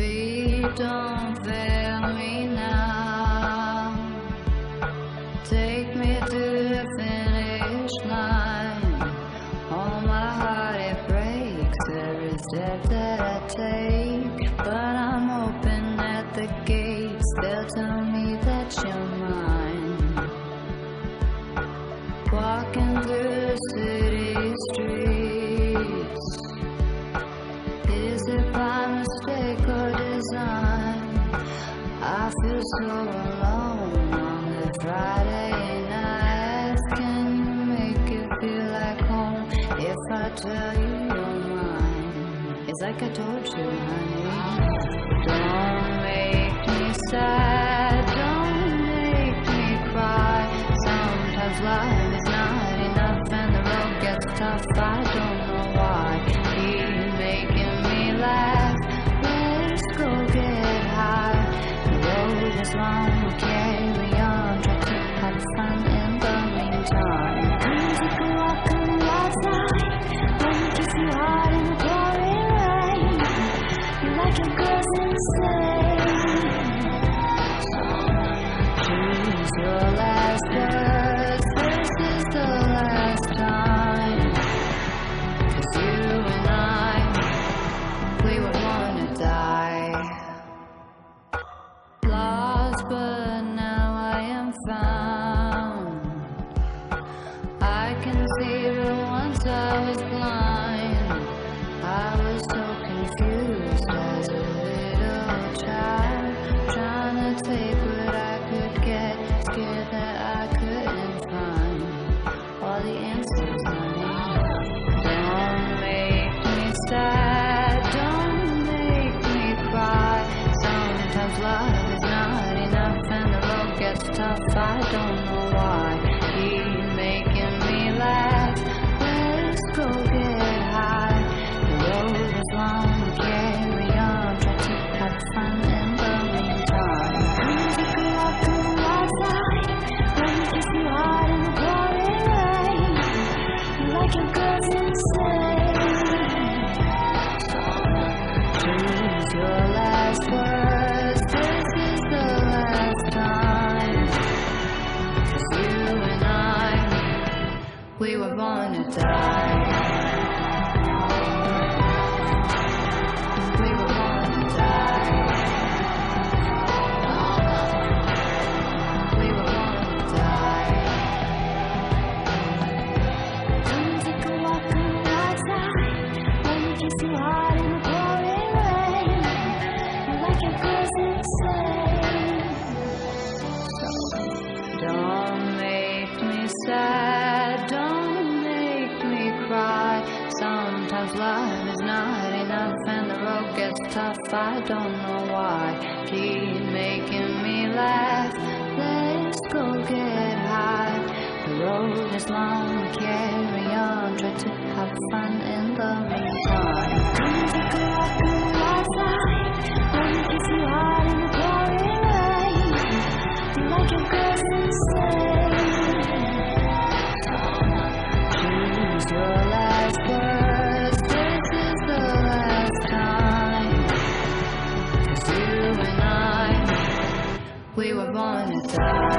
don't fail me now. Take me to the finish line. All my heart it breaks every step that I take. But I'm hoping at the gates they'll tell me that you're mine. Walking through the city streets. Like I told you, honey. Don't make me sad, Thank you love is not enough and the road gets tough. I don't know why. Keep making me laugh. Let's go get high. The road is long, we carry on. Try to have fun in the meantime. Come take a walk on the outside. Let me kiss you hard in the pouring rain. You like your girls insane. Choose your last words. Die. Tough. I don't know why. Keep making me laugh. Let's go get high. The road is long, carry on. Try to have fun in the meantime. Ah!